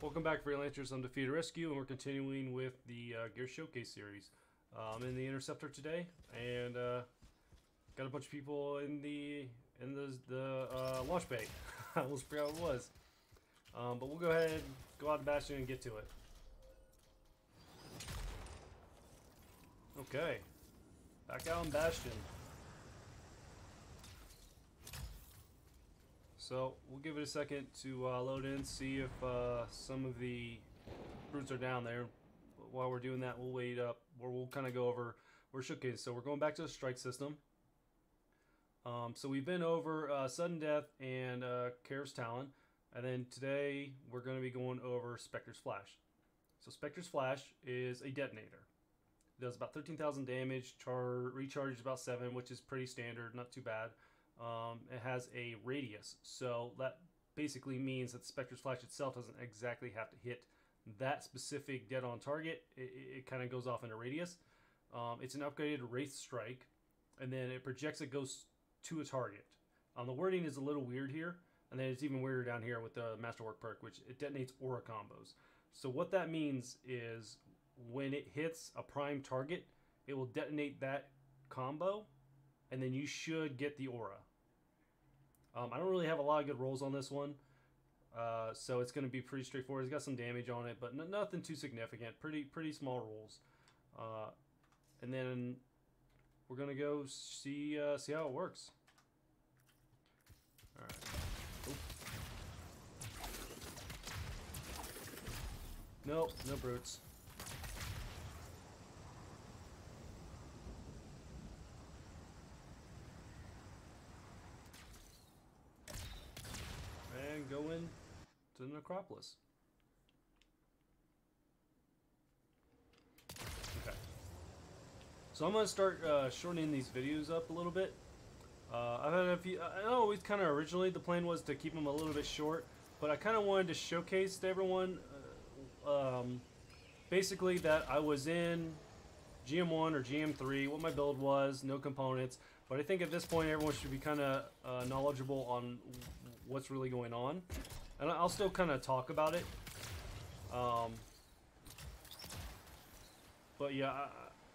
Welcome back, Freelancers. I'm Defeated Rescue, and we're continuing with the uh, Gear Showcase series. I'm in the Interceptor today, and uh, got a bunch of people in the in the the uh, launch bay. I almost forgot what it was. Um, but we'll go ahead go out to Bastion and get to it. Okay, back out on Bastion. So we'll give it a second to uh, load in, see if uh, some of the brutes are down there. While we're doing that, we'll wait up, or we'll kind of go over. We're showcase. So we're going back to the strike system. Um, so we've been over uh, sudden death and uh, Kaer's Talon, and then today we're going to be going over Spectre's Flash. So Spectre's Flash is a detonator. It does about 13,000 damage. Char recharges about seven, which is pretty standard, not too bad. Um, it has a radius, so that basically means that Spectre's Flash itself doesn't exactly have to hit that specific dead on target. It, it kind of goes off in a radius. Um, it's an upgraded Wraith Strike, and then it projects it goes to a target. Um, the wording is a little weird here, and then it's even weirder down here with the Masterwork perk, which it detonates aura combos. So what that means is when it hits a prime target, it will detonate that combo, and then you should get the aura. Um, I don't really have a lot of good rolls on this one. Uh, so it's going to be pretty straightforward. It's got some damage on it, but nothing too significant. Pretty pretty small rolls. Uh, and then we're going to go see uh, see how it works. All right. Nope, no brutes. and go in to the necropolis. Okay. So I'm going to start uh, shortening these videos up a little bit. Uh, I've had a few, I know we kind of originally the plan was to keep them a little bit short, but I kind of wanted to showcase to everyone uh, um, basically that I was in GM1 or GM3, what my build was, no components, but I think at this point everyone should be kind of uh, knowledgeable on what's really going on. And I'll still kind of talk about it. Um, but yeah,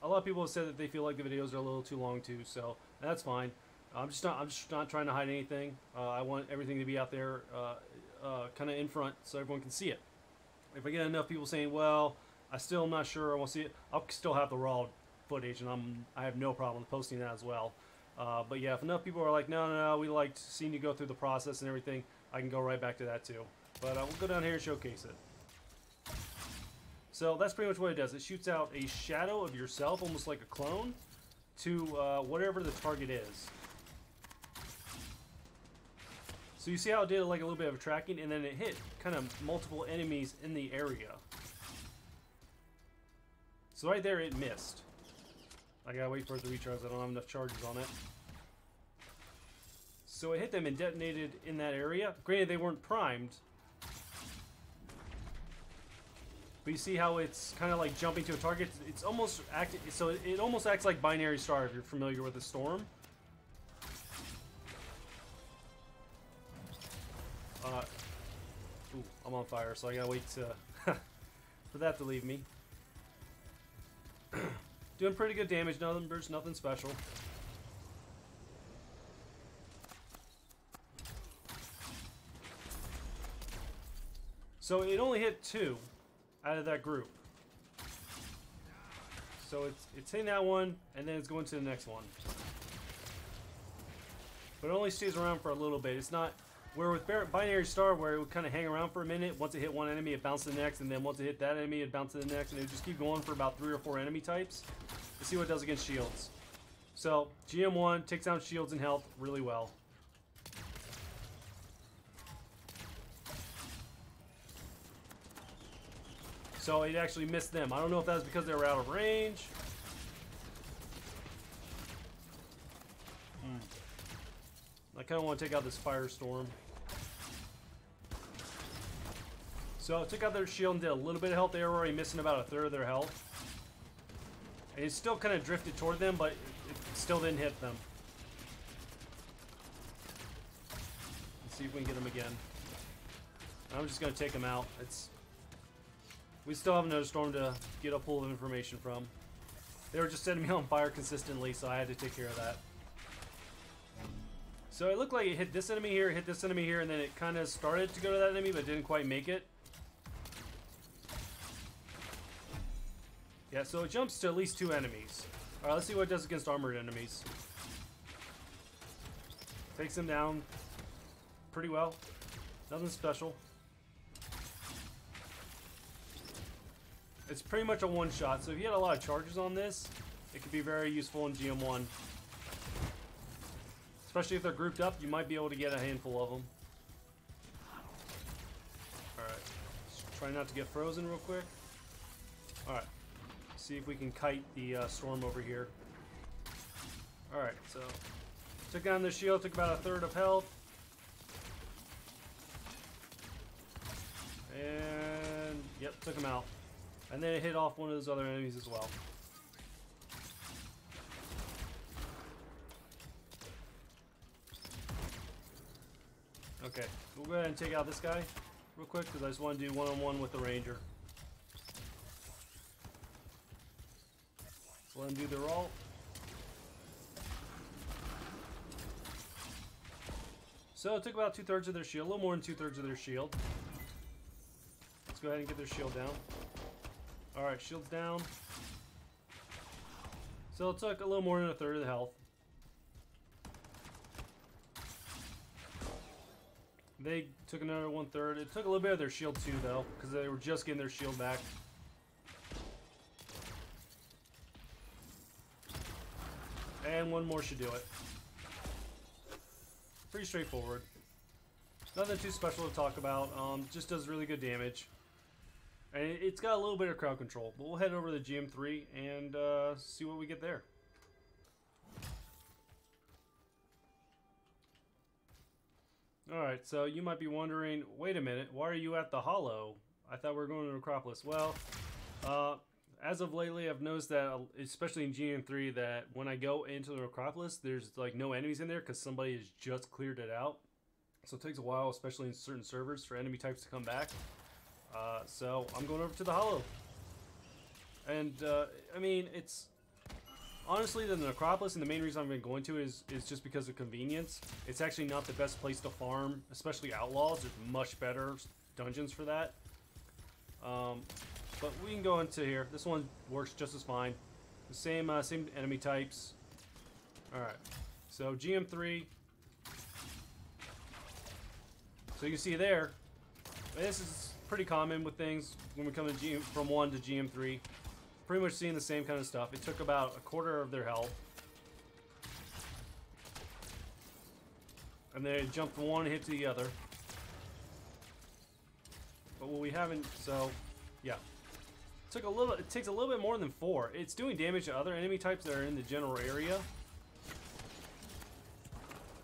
a lot of people have said that they feel like the videos are a little too long too, so that's fine. I'm just not. I'm just not trying to hide anything. Uh, I want everything to be out there, uh, uh, kind of in front, so everyone can see it. If I get enough people saying, "Well, I still am not sure. I want to see it," I'll still have the raw footage, and I'm. I have no problem posting that as well. Uh, but yeah, if enough people are like, no, no, no, we like seeing you go through the process and everything, I can go right back to that too. But uh, we'll go down here and showcase it. So that's pretty much what it does. It shoots out a shadow of yourself, almost like a clone, to uh, whatever the target is. So you see how it did like a little bit of tracking, and then it hit kind of multiple enemies in the area. So right there, it missed. I gotta wait for it to recharge. I don't have enough charges on it. So it hit them and detonated in that area. Granted, they weren't primed. But you see how it's kind of like jumping to a target? It's almost act so it almost acts like binary star if you're familiar with the storm. Uh, ooh, I'm on fire, so I gotta wait to for that to leave me. Doing pretty good damage, burst, nothing special. So it only hit two out of that group. So it's it's hitting that one, and then it's going to the next one. But it only stays around for a little bit. It's not where with Binary Star, where it would kind of hang around for a minute. Once it hit one enemy, it bounced to the next, and then once it hit that enemy, it bounced to the next, and it would just keep going for about three or four enemy types. Let's see what it does against shields. So, GM1 takes down shields and health really well. So it actually missed them. I don't know if that was because they were out of range. Hmm. I kind of want to take out this firestorm. So I took out their shield and did a little bit of health. They were already missing about a third of their health. It still kind of drifted toward them, but it, still didn't hit them. Let's see if we can get them again. I'm just going to take them out. It's We still have another storm to get a pool of information from. They were just setting me on fire consistently, so I had to take care of that. So it looked like it hit this enemy here, hit this enemy here, and then it kind of started to go to that enemy, but didn't quite make it. Yeah, so it jumps to at least two enemies. Alright, let's see what it does against armored enemies. Takes them down pretty well. Nothing special. It's pretty much a one-shot, so if you had a lot of charges on this, it could be very useful in GM1. Especially if they're grouped up, you might be able to get a handful of them. Alright. Try not to get frozen real quick. Alright. See if we can kite the uh, storm over here. Alright, so... Took down the shield, took about a third of health. And... Yep, took him out. And then it hit off one of those other enemies as well. Okay, we'll go ahead and take out this guy real quick because I just want to do one-on-one -on -one with the ranger. Let them do their ult. So it took about two-thirds of their shield, a little more than two-thirds of their shield. Let's go ahead and get their shield down. Alright, shield's down. So it took a little more than a third of the health. They took another one third. It took a little bit of their shield too, though, because they were just getting their shield back. And one more should do it. Pretty straightforward. Nothing too special to talk about. Um, just does really good damage. And it's got a little bit of crowd control. But we'll head over to GM3 and uh, see what we get there. Alright, so you might be wondering, wait a minute, why are you at the Hollow? I thought we were going to Acropolis. Well, uh, as of lately, I've noticed that, especially in GM3, that when I go into the Acropolis, there's like no enemies in there because somebody has just cleared it out. So it takes a while, especially in certain servers, for enemy types to come back. Uh, so I'm going over to the Hollow. And, uh, I mean, it's... Honestly, the Necropolis, and the main reason I've been going to is, is just because of convenience. It's actually not the best place to farm, especially Outlaws. There's much better dungeons for that. Um, but we can go into here. This one works just as fine. The same, uh, same enemy types. Alright. So, GM3. So you can see there, this is pretty common with things when we come GM, from 1 to GM3. Pretty much seeing the same kind of stuff. It took about a quarter of their health. And then it jumped from one hit to the other. But what we haven't, so, yeah. It took a little, it takes a little bit more than four. It's doing damage to other enemy types that are in the general area.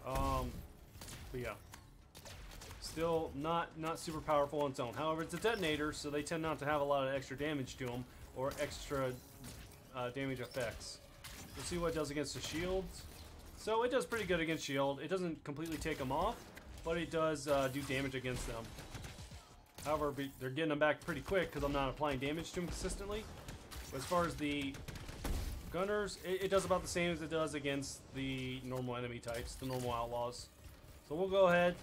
Um, but yeah. Still not not super powerful on its own. However, it's a detonator, so they tend not to have a lot of extra damage to them or extra uh, damage effects. We'll see what it does against the shields. So it does pretty good against shield. It doesn't completely take them off, but it does uh, do damage against them. However, they're getting them back pretty quick because I'm not applying damage to them consistently. But as far as the gunners, it, it, does about the same as it does against the normal enemy types, the normal outlaws. So we'll go ahead,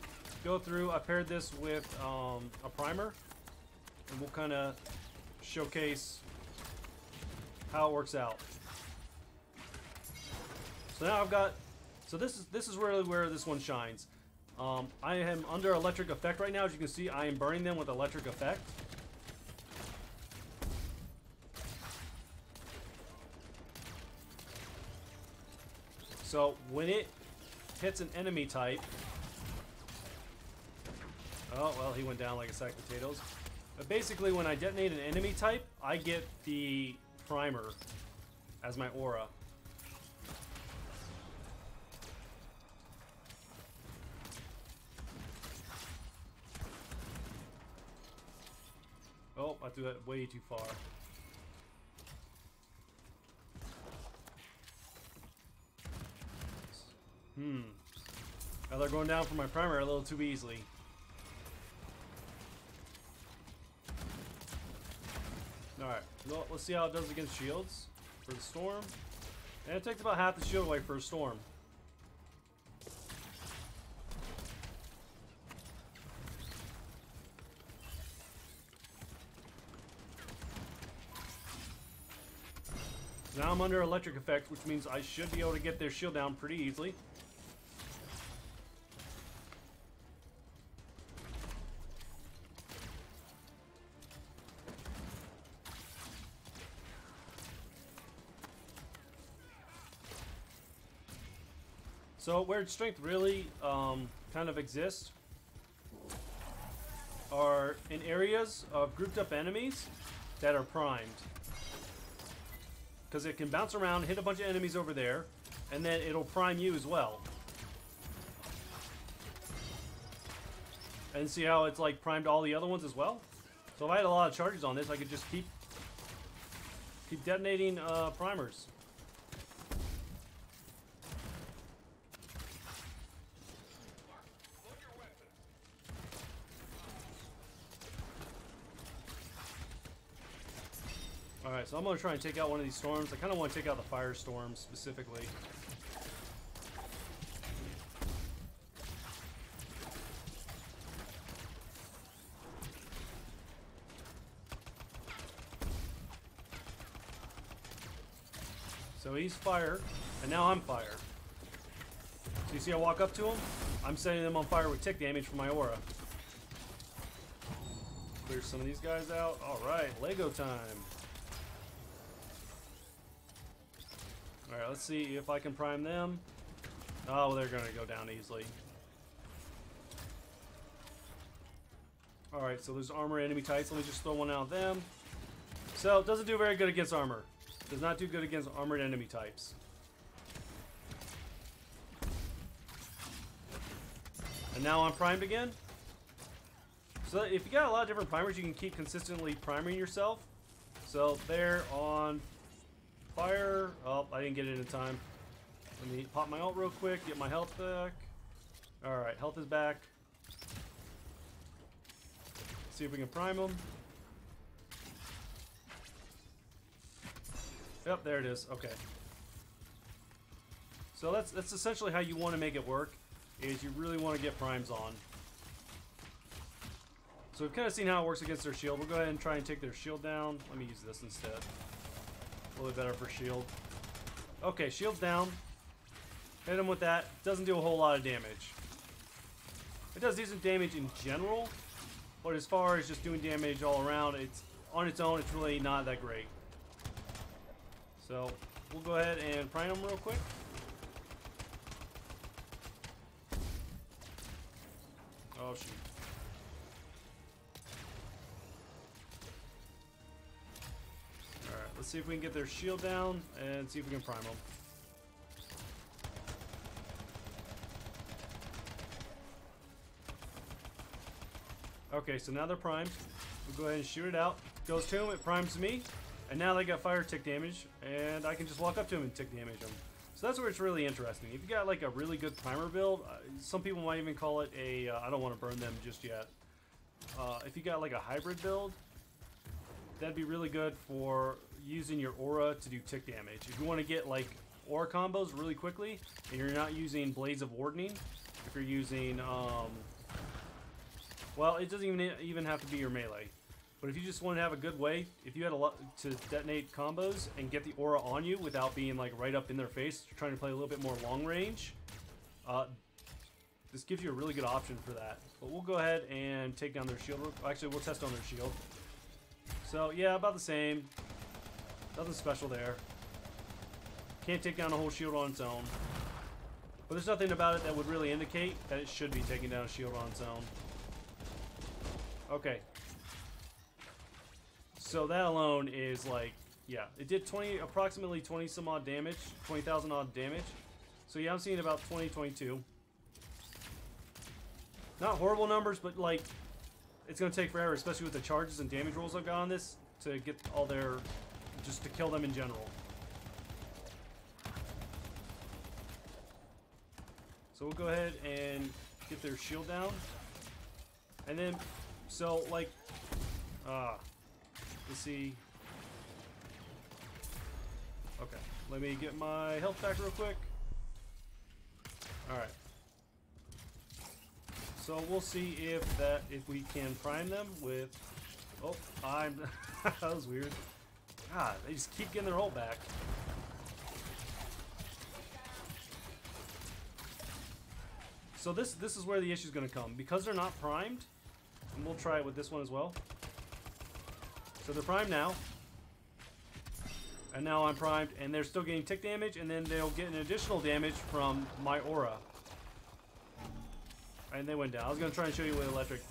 go through. I paired this with um, a primer, and we'll kind of showcase how it works out. So now I've got, so this is this is really where this one shines. Um, I am under electric effect right now. As you can see, I am burning them with electric effect. So when it hits an enemy type, Oh, well, he went down like a sack of potatoes. But basically, when I detonate an enemy type, I get the primer as my aura. Oh, I threw that way too far. Hmm. Now they're going down for my primer a little too easily. Alright, well, let's see how it does against shields for the storm. And it takes about half the shield away for a storm. Now I'm under electric effect, which means I should be able to get their shield down pretty easily. So where strength really um, kind of exists are in areas of grouped up enemies that are primed. Because it can bounce around, hit a bunch of enemies over there, and then it'll prime you as well. And see how it's like primed all the other ones as well? So if I had a lot of charges on this, I could just keep keep detonating uh, primers. So I'm to try and take out one of these storms. I kind of want to take out the firestorm specifically. So he's fire, and now I'm fire. So you see I walk up to him? I'm setting them on fire with tick damage from my aura. Clear some of these guys out. Alright, Lego time. Alright, let's see if I can prime them. Oh, they're going to go down easily. Alright, so there's armor enemy types. Let me just throw one out of them. So, it doesn't do very good against armor. Does not do good against armored enemy types. And now I'm primed again. So if you got a lot of different primers, you can keep consistently priming yourself. So there on fire. Oh, I didn't get it in time. Let me pop my ult real quick, get my health back. Alright, health is back. see if we can prime them. Yep, there it is. Okay. So that's that's essentially how you want to make it work, is you really want to get primes on. So we've kind of seen how it works against their shield. We'll go ahead and try and take their shield down. Let me use this instead. Little better for shield. Okay, shield's down. Hit him with that. Doesn't do a whole lot of damage. It does decent damage in general, but as far as just doing damage all around, it's on its own, it's really not that great. So, we'll go ahead and prime them real quick. Oh, shoot. Let's see if we can get their shield down and see if we can prime them. Okay, so now they're primed. We'll go ahead and shoot it out. Goes to them, it primes me. And now they got fire tick damage, and I can just walk up to him and tick damage them. So that's where it's really interesting. If you got like a really good primer build, uh, some people might even call it a. Uh, I don't want to burn them just yet. Uh, if you got like a hybrid build, that'd be really good for using your aura to do tick damage. If you want to get like aura combos really quickly, and you're not using Blades of Wardening, if you're using, um, well, it doesn't even even have to be your melee. But if you just want to have a good way, if you had a lot to detonate combos and get the aura on you without being like right up in their face, trying to play a little bit more long range, uh, this gives you a really good option for that. But we'll go ahead and take down their shield. Actually, we'll test on their shield. So yeah, about the same. Nothing special there. Can't take down a whole shield on its own. But there's nothing about it that would really indicate that it should be taking down a shield on its own. Okay. So that alone is like, yeah, it did 20, approximately 20 some odd damage, 20,000 odd damage. So yeah, I'm seeing about 20, 22. Not horrible numbers, but like, it's going to take forever, especially with the charges and damage rolls I've got on this, to get all their just to kill them in general. So we'll go ahead and get their shield down. And then, so like, uh, let's see. Okay, let me get my health back real quick. Alright. So we'll see if that if we can prime them with Oh, I'm that was weird. God, they just keep getting their ult back. So this this is where the issue is going to come because they're not primed, and we'll try it with this one as well. So they're primed now, and now I'm primed, and they're still getting tick damage, and then they'll get an additional damage from my aura. And they went down. I was going to try and show you with electric.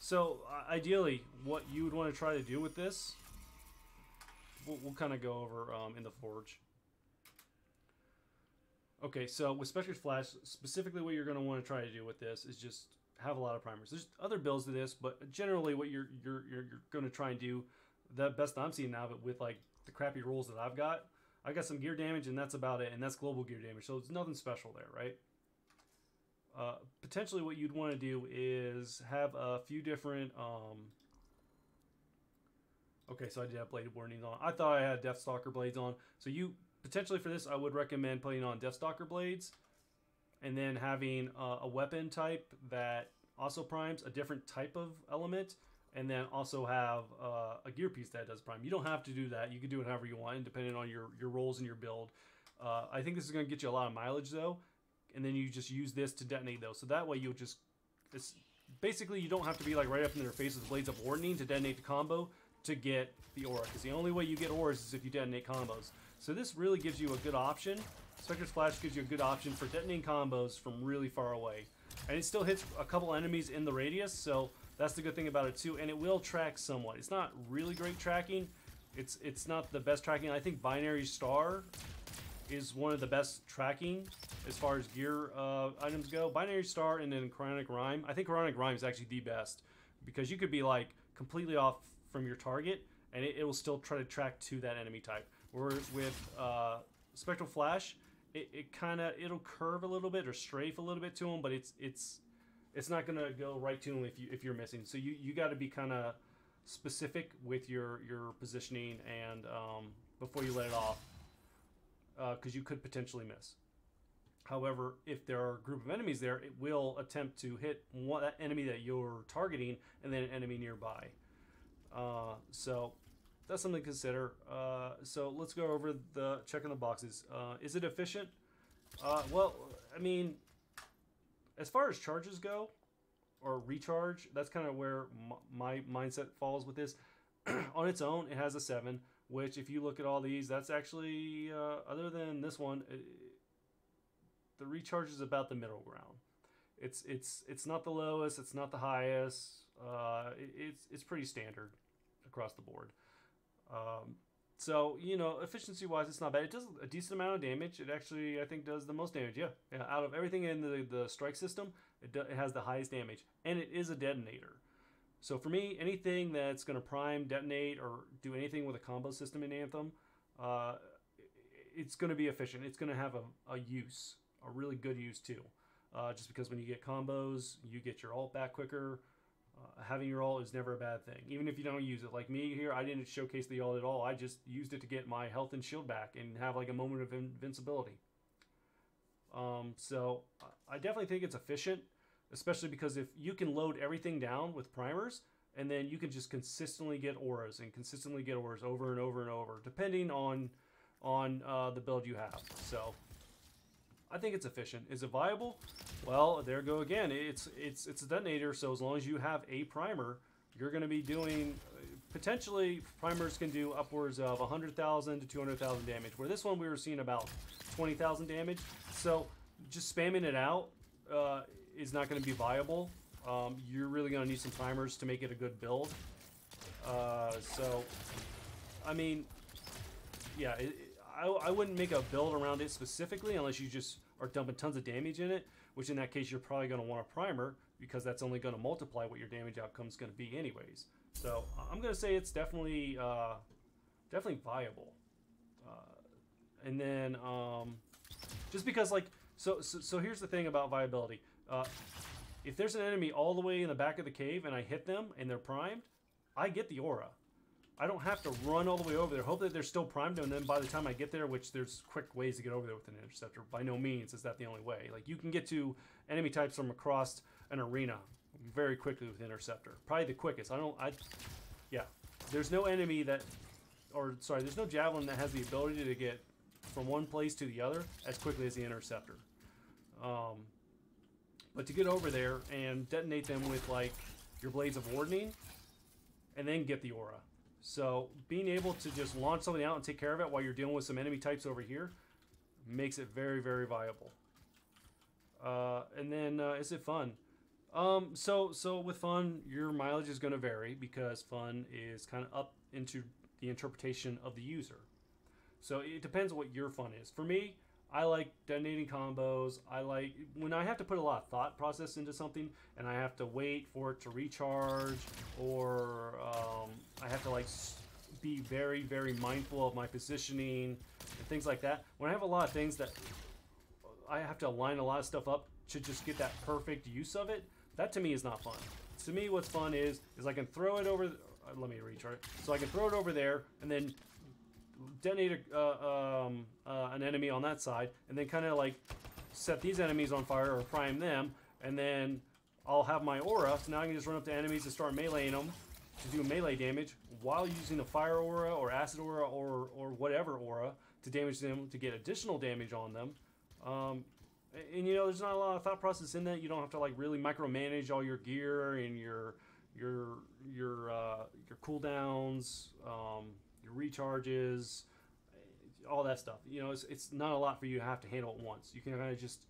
So uh, ideally, what you would want to try to do with this, we'll, we'll kind of go over um, in the forge. Okay, so with Spectre's Flash, specifically what you're going to want to try to do with this is just have a lot of primers. There's other builds to this, but generally what you're you're you're, you're going to try and do, the best I'm seeing now, but with like the crappy rules that I've got, I got some gear damage and that's about it, and that's global gear damage, so it's nothing special there, right? Uh, potentially what you'd want to do is have a few different um, okay so i did have bladed warnings on. I thought i had deathstalker blades on. So you potentially for this i would recommend putting on deathstalker blades and then having uh, a weapon type that also primes a different type of element and then also have uh, a gear piece that does prime. You don't have to do that. You can do it however you want depending on your your rolls and your build. Uh, i think this is going to get you a lot of mileage though and then you just use this to detonate those. So that way you'll just, it's basically you don't have to be like right up in their face with Blades of Wardening to detonate the combo to get the aura. Because the only way you get auras is if you detonate combos. So this really gives you a good option. Spectre's Flash gives you a good option for detonating combos from really far away. And it still hits a couple enemies in the radius, so that's the good thing about it too. And it will track somewhat. It's not really great tracking. It's it's not the best tracking. I think Binary Star is one of the best tracking as far as gear uh, items go. Binary Star and then Chronic Rhyme. I think Chronic Rhyme is actually the best because you could be like completely off from your target and it, it will still try to track to that enemy type. Where with uh, Spectral Flash, it, it kind of it'll curve a little bit or strafe a little bit to them, but it's it's it's not gonna go right to them if you if you're missing. So you you got to be kind of specific with your your positioning and um, before you let it off because uh, you could potentially miss. However, if there are a group of enemies there, it will attempt to hit one that enemy that you're targeting and then an enemy nearby. Uh, so that's something to consider. Uh, so let's go over the checking the boxes. Uh, is it efficient? Uh, well, I mean, as far as charges go, or recharge, that's kind of where my mindset falls with this. On its own, it has a seven which if you look at all these, that's actually, uh, other than this one, it, the recharge is about the middle ground. It's it's it's not the lowest, it's not the highest. Uh, it, it's it's pretty standard across the board. Um, so you know, efficiency wise, it's not bad. It does a decent amount of damage. It actually, I think, does the most damage. Yeah, yeah. Out of everything in the the strike system, it, do, it has the highest damage, and it is a detonator. So for me, anything that's going to prime, detonate, or do anything with a combo system in Anthem, uh, it's going to be efficient. It's going to have a, a use, a really good use too. Uh, just because when you get combos, you get your alt back quicker. Uh, having your ult is never a bad thing, even if you don't use it. Like me here, I didn't showcase the ult at all. I just used it to get my health and shield back and have like a moment of invincibility. Um, so I definitely think it's efficient especially because if you can load everything down with primers and then you can just consistently get auras and consistently get auras over and over and over depending on on uh, the build you have so I think it's efficient is it viable well there go again it's it's it's a detonator so as long as you have a primer you're going to be doing potentially primers can do upwards of 100,000 to 200,000 damage where this one we were seeing about 20,000 damage so just spamming it out uh, is not going to be viable. Um, you're really going to need some primers to make it a good build. Uh, so, I mean, yeah, it, I, I wouldn't make a build around it specifically unless you just are dumping tons of damage in it, which in that case you're probably going to want a primer because that's only going to multiply what your damage outcome is going to be anyways. So I'm going to say it's definitely uh, definitely viable. Uh, and then um, just because like so, so so here's the thing about viability. Uh, if there's an enemy all the way in the back of the cave and I hit them and they're primed, I get the aura. I don't have to run all the way over there. Hopefully they're still primed, and then by the time I get there, which there's quick ways to get over there with an interceptor. By no means is that the only way. Like you can get to enemy types from across an arena very quickly with interceptor. Probably the quickest. I don't. I. Yeah. There's no enemy that, or sorry, there's no javelin that has the ability to get from one place to the other as quickly as the interceptor. Um, but to get over there and detonate them with like your blades of wardening, and then get the aura. So being able to just launch something out and take care of it while you're dealing with some enemy types over here makes it very, very viable. Uh, and then uh, is it fun? Um, so so with fun, your mileage is going to vary because fun is kind of up into the interpretation of the user. So it depends on what your fun is. For me, I like detonating combos. I like when I have to put a lot of thought process into something, and I have to wait for it to recharge, or um, I have to like be very, very mindful of my positioning and things like that. When I have a lot of things that I have to align a lot of stuff up to just get that perfect use of it, that to me is not fun. To me, what's fun is is I can throw it over. Uh, let me recharge. So I can throw it over there, and then detonate a, uh, um, uh, an enemy on that side, and then kind of like set these enemies on fire or prime them, and then I'll have my aura. So now I can just run up to enemies and start meleeing them to do melee damage while using a fire aura or acid aura or or whatever aura to damage them to get additional damage on them. Um, and, and you know, there's not a lot of thought process in that. You don't have to like really micromanage all your gear and your your your uh, your cooldowns. Um, your recharges, all that stuff. You know, it's, it's not a lot for you to have to handle at once. You can kind of just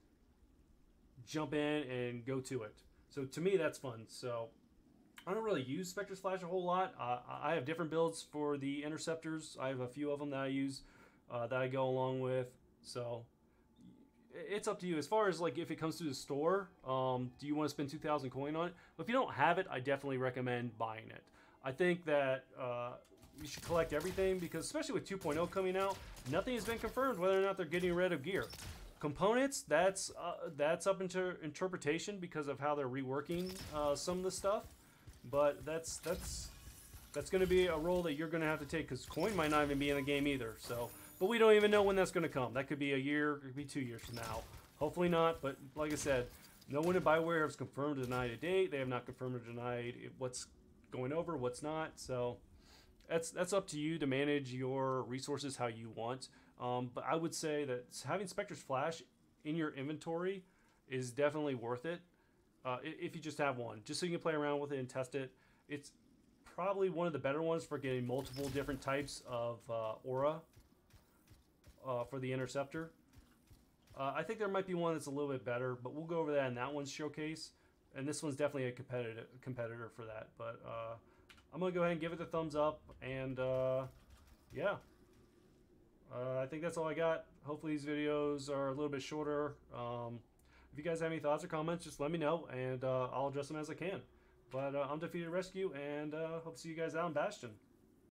jump in and go to it. So to me, that's fun. So I don't really use Spectre's Flash a whole lot. Uh, I have different builds for the interceptors. I have a few of them that I use uh, that I go along with. So it's up to you. As far as like if it comes to the store, um, do you want to spend 2,000 coin on it? If you don't have it, I definitely recommend buying it. I think that uh, you should collect everything because especially with 2.0 coming out, nothing has been confirmed whether or not they're getting rid of gear. Components, that's uh, that's up into interpretation because of how they're reworking uh, some of the stuff. But that's that's that's going to be a role that you're going to have to take because coin might not even be in the game either. So, but we don't even know when that's going to come. That could be a year, it could be two years from now. Hopefully not. But like I said, no one at Bioware has confirmed or denied a date. They have not confirmed or denied what's going over, what's not. So that's that's up to you to manage your resources how you want. Um, but I would say that having Spectre's Flash in your inventory is definitely worth it. Uh, if you just have one, just so you can play around with it and test it. It's probably one of the better ones for getting multiple different types of uh, aura uh, for the interceptor. Uh, I think there might be one that's a little bit better, but we'll go over that in that one's showcase. And this one's definitely a competitive competitor for that. But uh, I'm gonna go ahead and give it the thumbs up, and uh, yeah, uh, I think that's all I got. Hopefully these videos are a little bit shorter. Um, if you guys have any thoughts or comments, just let me know, and uh, I'll address them as I can. But uh, I'm Defeated Rescue, and uh, hope to see you guys out in Bastion.